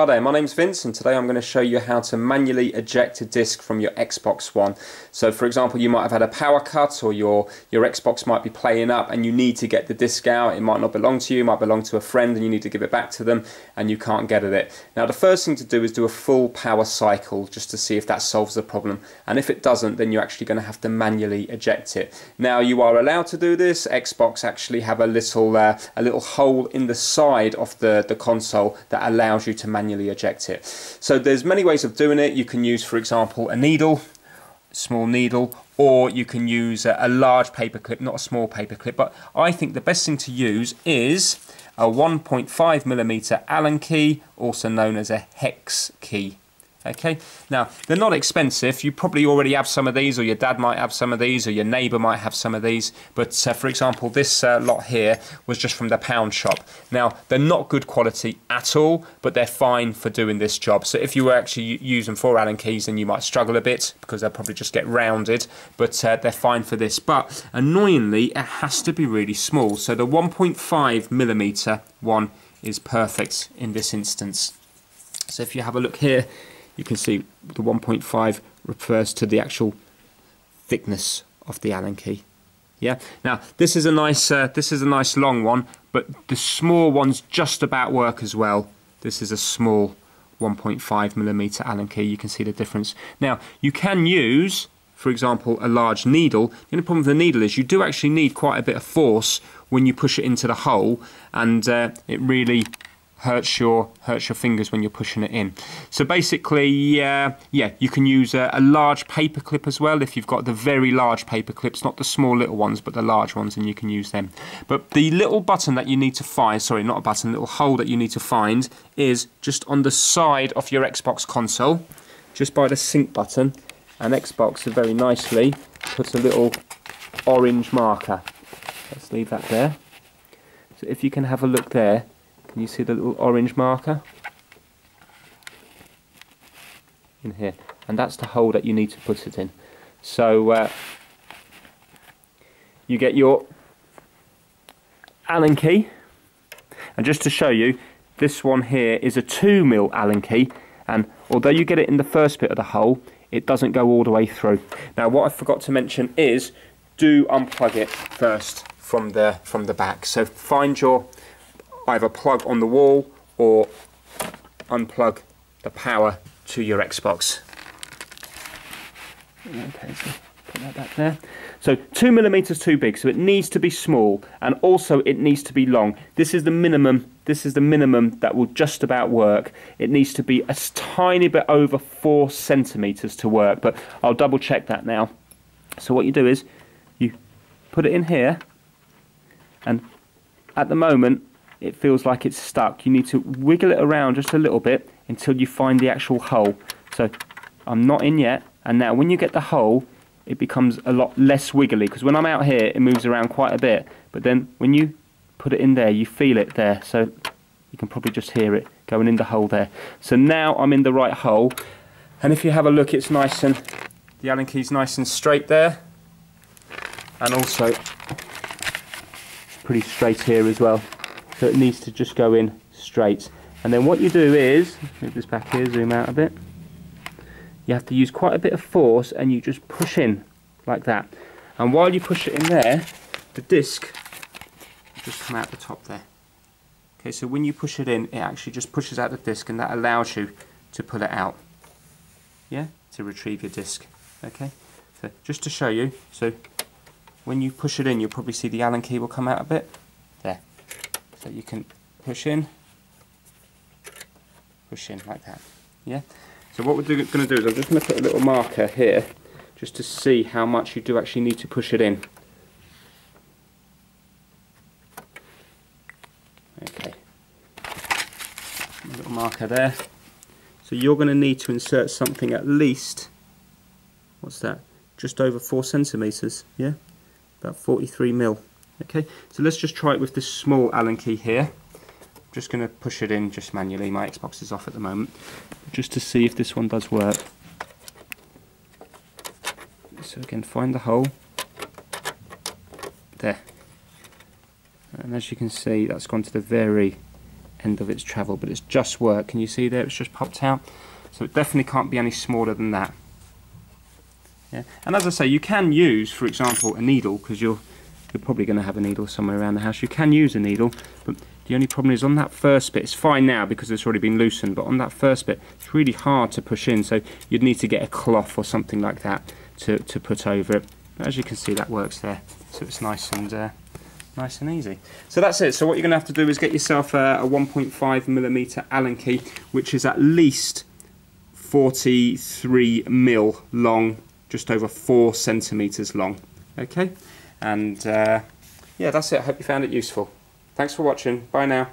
Hi there, my name's Vince and today I'm going to show you how to manually eject a disc from your Xbox One. So for example, you might have had a power cut or your, your Xbox might be playing up and you need to get the disc out. It might not belong to you, it might belong to a friend and you need to give it back to them and you can't get at it. Now the first thing to do is do a full power cycle just to see if that solves the problem. And if it doesn't, then you're actually going to have to manually eject it. Now you are allowed to do this. Xbox actually have a little, uh, a little hole in the side of the, the console that allows you to manually manually eject it. So there's many ways of doing it. You can use, for example, a needle, small needle, or you can use a, a large paper clip, not a small paper clip. But I think the best thing to use is a 1.5 millimeter Allen key, also known as a hex key. Okay, now they're not expensive. You probably already have some of these, or your dad might have some of these, or your neighbour might have some of these. But uh, for example, this uh, lot here was just from the pound shop. Now they're not good quality at all, but they're fine for doing this job. So if you were actually using for Allen keys, then you might struggle a bit because they'll probably just get rounded. But uh, they're fine for this. But annoyingly, it has to be really small. So the 1.5 millimeter one is perfect in this instance. So if you have a look here you can see the 1.5 refers to the actual thickness of the Allen key. Yeah. Now this is a nice uh, this is a nice long one, but the small ones just about work as well. This is a small 1.5 millimeter Allen key. You can see the difference. Now you can use, for example, a large needle. The only problem with the needle is you do actually need quite a bit of force when you push it into the hole, and uh, it really hurts your hurts your fingers when you're pushing it in. So basically, uh, yeah, you can use a, a, large paper clip as well if you've got the very large paper clips, not the small little ones, but the large ones, and you can use them. But the little button that you need to find, sorry, not a button, little hole that you need to find is just on the side of your Xbox console, just by the sync button, and Xbox very nicely puts a little orange marker. Let's leave that there. So if you can have a look there, can you see the little orange marker? In here. And that's the hole that you need to put it in. So uh, you get your Allen key. And just to show you, this one here is a 2 mil Allen key. And although you get it in the first bit of the hole, it doesn't go all the way through. Now what I forgot to mention is do unplug it first from the from the back. So find your either plug on the wall or unplug the power to your Xbox. Okay, so put that back there. So two millimeters too big, so it needs to be small, and also it needs to be long. This is the minimum. This is the minimum that will just about work. It needs to be a tiny bit over four centimeters to work, but I'll double check that now. So what you do is you put it in here, and at the moment it feels like it's stuck. You need to wiggle it around just a little bit until you find the actual hole. So I'm not in yet. And now when you get the hole, it becomes a lot less wiggly because when I'm out here, it moves around quite a bit. But then when you put it in there, you feel it there. So you can probably just hear it going in the hole there. So now I'm in the right hole. And if you have a look, it's nice and, the Allen key's nice and straight there. And also pretty straight here as well so it needs to just go in straight. And then what you do is move this back here zoom out a bit. You have to use quite a bit of force and you just push in like that. And while you push it in there the disc just come out the top there. Okay so when you push it in it actually just pushes out the disc and that allows you to pull it out. Yeah? To retrieve your disc. Okay? So just to show you so when you push it in you'll probably see the Allen key will come out a bit so you can push in, push in like that. Yeah. So what we're going to do is I'm just going to put a little marker here just to see how much you do actually need to push it in. Okay. A little marker there. So you're going to need to insert something at least, what's that, just over 4 centimetres, yeah? About 43 mil. Okay, so let's just try it with this small Allen key here. I'm just going to push it in just manually. My Xbox is off at the moment. Just to see if this one does work. So again, find the hole. There. And as you can see, that's gone to the very, end of its travel, but it's just worked. Can you see there? It's just popped out. So it definitely can't be any smaller than that. Yeah. And as I say, you can use, for example, a needle, because you're, you're probably going to have a needle somewhere around the house. You can use a needle, but the only problem is on that first bit, it's fine now because it's already been loosened, but on that first bit, it's really hard to push in, so you'd need to get a cloth or something like that to, to put over it. As you can see, that works there, so it's nice and uh, nice and easy. So that's it. So what you're going to have to do is get yourself a, a 1.5 millimeter Allen key, which is at least 43 mil long, just over four centimeters long. Okay, and uh, yeah, that's it. I hope you found it useful. Thanks for watching. Bye now.